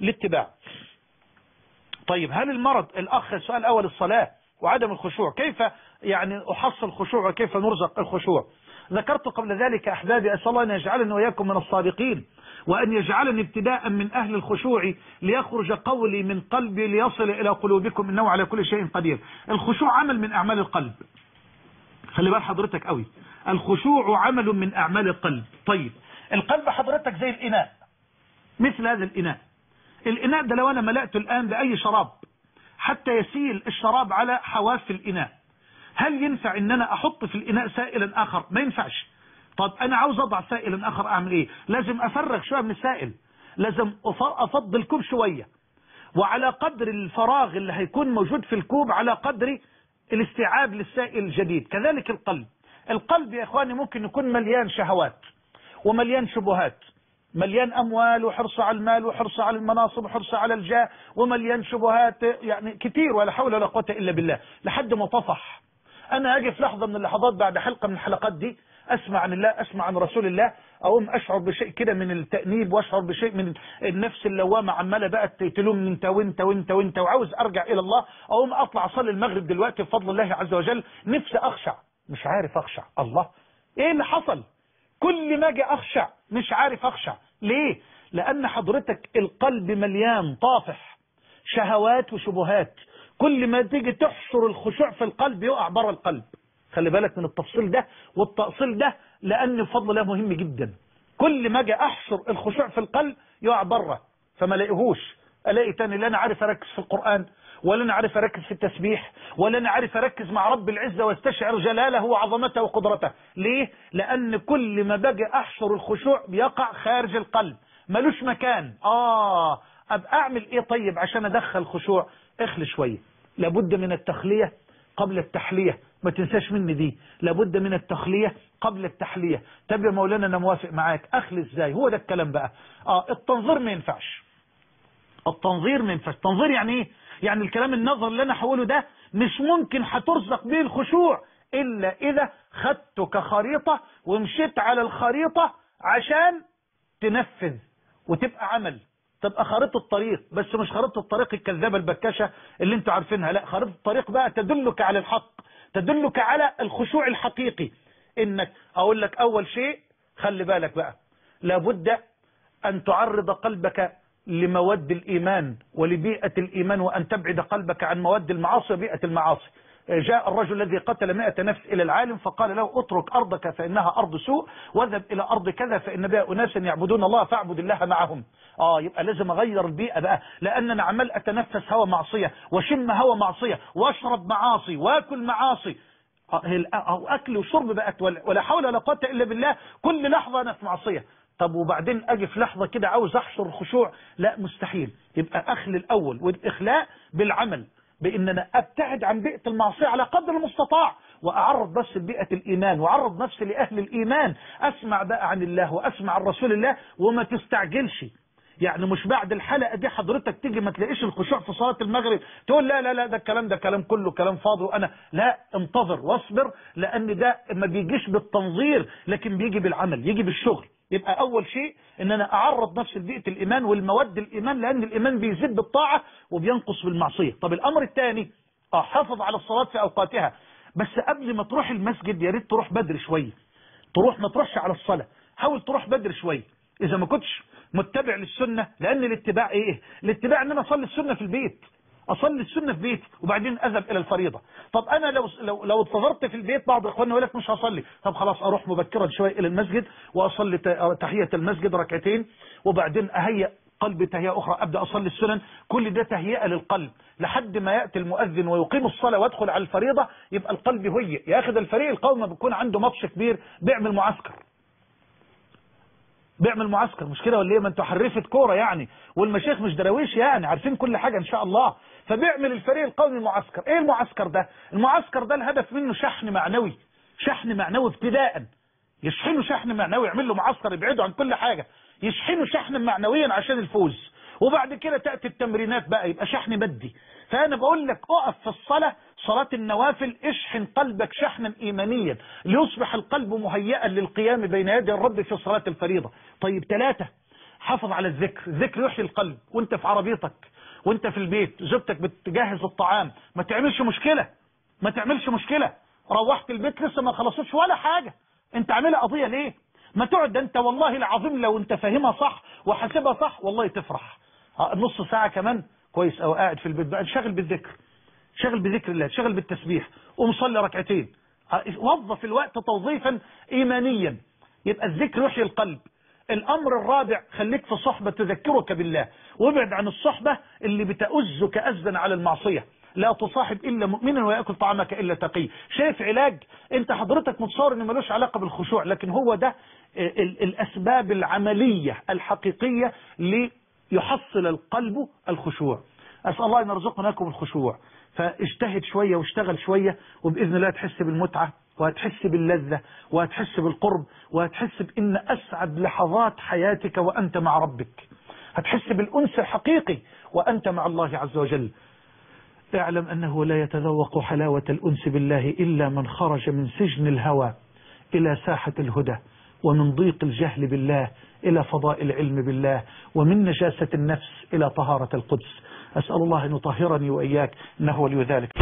الاتباع طيب هل المرض الأخ السؤال الأول الصلاة وعدم الخشوع كيف يعني أحصل الخشوع وكيف نرزق الخشوع؟ ذكرت قبل ذلك أحبابي أسأل الله أن يجعلني وإياكم من الصادقين وأن يجعلني ابتداء من أهل الخشوع ليخرج قولي من قلبي ليصل إلى قلوبكم إنه على كل شيء قدير. الخشوع عمل من أعمال القلب. خلي بال حضرتك قوي. الخشوع عمل من أعمال القلب. طيب القلب حضرتك زي الإناء مثل هذا الإناء. الإناء ده لو أنا ملأته الآن بأي شراب حتى يسيل الشراب على حواف الإناء هل ينفع إن أنا أحط في الإناء سائلا آخر؟ ما ينفعش. طب أنا عاوز أضع سائلا آخر أعمل إيه؟ لازم أفرغ شوية من السائل لازم أفضل الكوب شوية. وعلى قدر الفراغ اللي هيكون موجود في الكوب على قدر الاستيعاب للسائل الجديد. كذلك القلب. القلب يا إخواني ممكن يكون مليان شهوات ومليان شبهات. مليان أموال وحرص على المال وحرص على المناصب وحرص على الجاه ومليان شبهات يعني كتير ولا حول ولا قوة إلا بالله. لحد ما طفح. أنا أجي في لحظة من اللحظات بعد حلقة من الحلقات دي أسمع عن الله أسمع عن رسول الله أقوم أشعر بشيء كده من التأنيب وأشعر بشيء من النفس اللوامة عمالة بقى تلوم انت وأنت وأنت وأنت وعاوز أرجع إلى الله. أقوم أطلع أصلي المغرب دلوقتي بفضل الله عز وجل. نفسي أخشع. مش عارف أخشع. الله. إيه اللي حصل؟ كل ما أجي أخشع مش عارف أخشع. ليه؟ لأن حضرتك القلب مليان طافح شهوات وشبهات. كل ما تيجي تحصر الخشوع في القلب يقع بره القلب. خلي بالك من التفصيل ده والتأصيل ده لأن بفضل الله مهم جدا. كل ما أجي أحصر الخشوع في القلب يقع بره فما لاقيهوش. الاقي تاني لا أنا عارف أركز في القرآن ولا أنا عارف أركز في التسبيح ولا أنا عارف أركز مع رب العزة واستشعر جلاله وعظمته وقدرته. ليه؟ لأن كل ما باجي احصر الخشوع بيقع خارج القلب. ملوش مكان. آه ابقى أعمل إيه طيب عشان أدخل خشوع؟ اخلي شوية لابد من التخلية قبل التحلية. ما تنساش مني دي. لابد من التخلية قبل التحلية. طب يا مولانا أنا موافق معاك. أخلي إزاي؟ هو ده الكلام بقى. آه التنظير ما ينفعش. التنظير ما ينفعش تنظير يعني إيه؟ يعني الكلام النظر اللي أنا هقوله ده مش ممكن هترزق به الخشوع إلا إذا خدته كخريطة ومشيت على الخريطة عشان تنفذ وتبقى عمل. تبقى خريطة الطريق بس مش خريطة الطريق الكذابة البكاشة اللي أنتوا عارفينها لا خريطة الطريق بقى تدلك على الحق تدلك على الخشوع الحقيقي. إنك أقول لك أول شيء خلي بالك بقى لابد أن تعرض قلبك لمواد الإيمان ولبيئة الإيمان وأن تبعد قلبك عن مواد المعاصي وبيئة المعاصي. جاء الرجل الذي قتل مئة نفس إلى العالم فقال له اترك أرضك فإنها أرض سوء واذهب إلى أرض كذا فإن بها أناس يعبدون الله فاعبد الله معهم. آه يبقى لازم أغير البيئة بقى لأن أنا عمال أتنفس هوا معصية وشم هوا معصية واشرب معاصي واكل معاصي. أو أكل وشرب بقت ولا حول ولا قوة إلا بالله كل لحظة أنا في معصية. طب وبعدين أجي في لحظة كده عاوز أحشر الخشوع لا مستحيل. يبقى أخلي الأول والإخلاء بالعمل بان أنا أبتعد عن بيئة المعصية على قدر المستطاع وأعرض بس لبيئة الإيمان وأعرض نفسي لأهل الإيمان. أسمع بقى عن الله وأسمع عن رسول الله وما تستعجلش. يعني مش بعد الحلقة دي حضرتك تيجي ما تلاقيش الخشوع في صلاة المغرب تقول لا لا لا ده الكلام ده كلام كله كلام فاضي وأنا. لا انتظر واصبر لأن ده ما بيجيش بالتنظير لكن بيجي بالعمل يجي بالشغل. يبقى أول شيء إن أنا أعرض نفسي لبيئة الإيمان والمواد الإيمان لأن الإيمان بيزيد بالطاعة وبينقص بالمعصية. طب الأمر الثاني أحافظ على الصلاة في أوقاتها. بس قبل ما تروح المسجد يا ريت تروح بدري شوية. تروح ما تروحش على الصلاة. حاول تروح بدري شوية. إذا ما كنتش متبع للسنة لأن الاتباع إيه؟ الاتباع إن أنا أصلي السنة في البيت. أصلي السنة في بيتي وبعدين أذهب إلى الفريضة. طب أنا لو لو لو انتظرت في البيت بعض إخواننا يقول لك مش هصلي. طب خلاص أروح مبكرا شوية إلى المسجد وأصلي تحية المسجد ركعتين وبعدين اهيئ قلبي تهيئة أخرى أبدأ أصلي السنن. كل ده تهيئة للقلب. لحد ما يأتي المؤذن ويقيم الصلاة ويدخل على الفريضة يبقى القلب هيئ ياخد الفريق القومي بيكون عنده ماتش كبير بيعمل معسكر. بيعمل معسكر مش كده ولا إيه؟ ما أنتوا حرفة كورة يعني. والمشايخ مش دراويش يعني عارفين كل حاجة إن شاء الله. فبيعمل الفريق القومي معسكر إيه المعسكر ده؟ المعسكر ده الهدف منه شحن معنوي. شحن معنوي ابتداء. يشحنوا شحن معنوي يعمل له معسكر يبعدوا عن كل حاجة. يشحنوا شحن معنويا عشان الفوز. وبعد كده تأتي التمرينات بقى يبقى شحن مادي. فأنا بقول لك اقف في الصلاة صلاة النوافل اشحن قلبك شحنا إيمانيا ليصبح القلب مهيئا للقيام بين يدي الرب في صلاة الفريضة. طيب ثلاثة حافظ على الذكر. الذكر يحيي القلب. وانت في عربيتك وانت في البيت زوجتك بتجهز الطعام. ما تعملش مشكلة. ما تعملش مشكلة. روحت البيت لسه ما خلصتش ولا حاجة. انت عاملها قضية ليه؟ ما تقعد انت والله العظيم لو انت فاهمها صح وحاسبها صح والله تفرح. نص ساعة كمان. كويس أو قاعد في البيت بقى. انشغل بالذكر. شغل بذكر الله شغل بالتسبيح ومصلي ركعتين. وظف الوقت توظيفا ايمانيا. يبقى الذكر يحيي القلب. الأمر الرابع خليك في صحبة تذكرك بالله. وابعد عن الصحبة اللي بتأزك أزا على المعصية. لا تصاحب إلا مؤمنا ويأكل طعامك إلا تقي. شايف علاج؟ أنت حضرتك متصور ان ملوش علاقة بالخشوع لكن هو ده الأسباب العملية الحقيقية ليحصل القلب الخشوع. أسأل الله أن يرزقنا لكم الخشوع. فاجتهد شوية واشتغل شوية وبإذن الله تحس بالمتعة وهتحس باللذة وهتحس بالقرب وهتحس بأن أسعد لحظات حياتك وأنت مع ربك. هتحس بالأنس الحقيقي وأنت مع الله عز وجل. اعلم أنه لا يتذوق حلاوة الأنس بالله إلا من خرج من سجن الهوى إلى ساحة الهدى ومن ضيق الجهل بالله إلى فضاء العلم بالله ومن نجاسة النفس إلى طهارة القدس. أسأل الله أن يطهرني وإياك. إنه ولي ذلك.